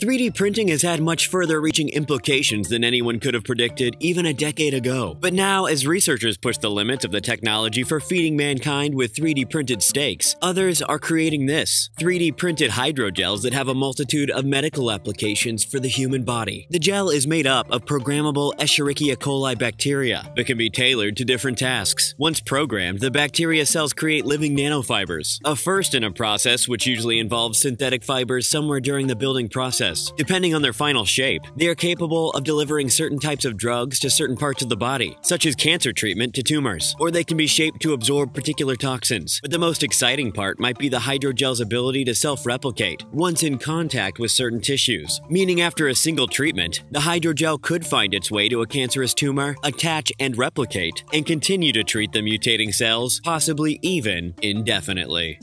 3D printing has had much further reaching implications than anyone could have predicted even a decade ago. But now, as researchers push the limits of the technology for feeding mankind with 3D printed steaks, others are creating this 3D printed hydrogels that have a multitude of medical applications for the human body. The gel is made up of programmable Escherichia coli bacteria that can be tailored to different tasks. Once programmed, the bacteria cells create living nanofibers, a first in a process which usually involves synthetic fibers somewhere during the building process process. Depending on their final shape, they are capable of delivering certain types of drugs to certain parts of the body, such as cancer treatment to tumors, or they can be shaped to absorb particular toxins. But the most exciting part might be the hydrogel's ability to self-replicate once in contact with certain tissues, meaning after a single treatment, the hydrogel could find its way to a cancerous tumor, attach and replicate, and continue to treat the mutating cells, possibly even indefinitely.